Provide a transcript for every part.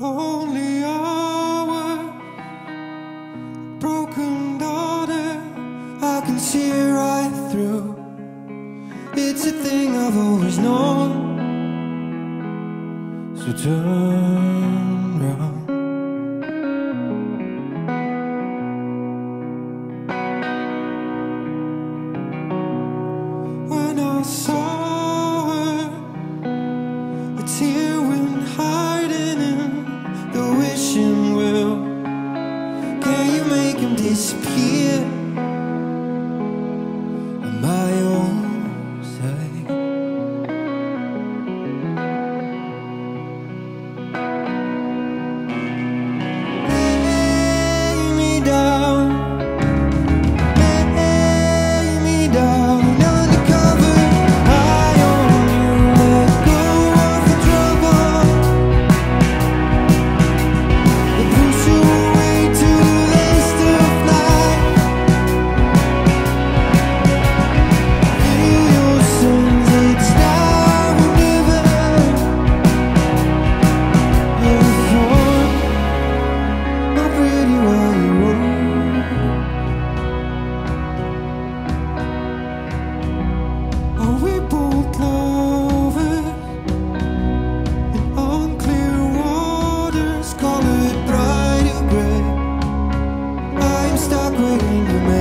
only hour Broken daughter I can see right through It's a thing I've always known So turn around. peace. queen you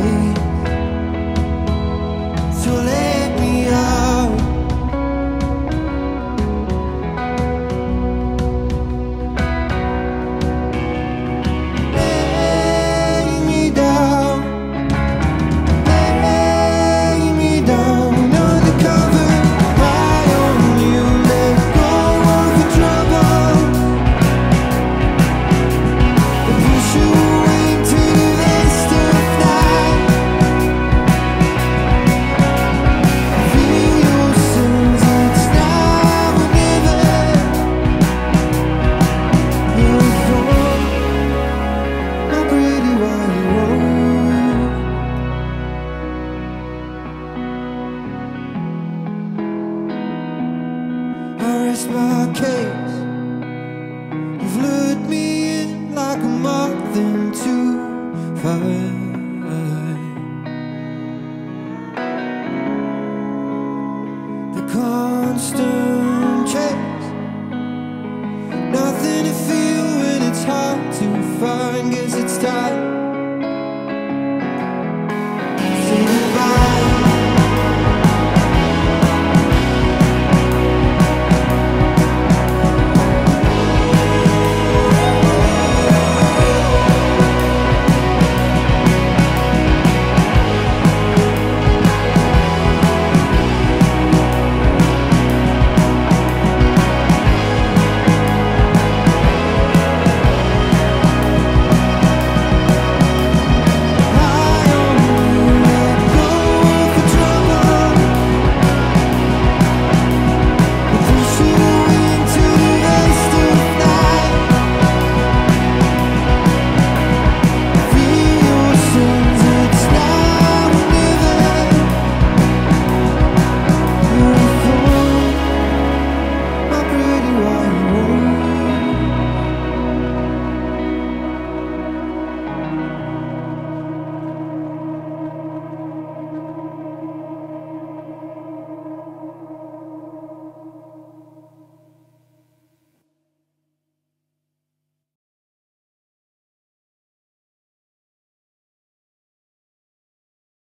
rest my case. You've lured me in like a moth into fire. The constant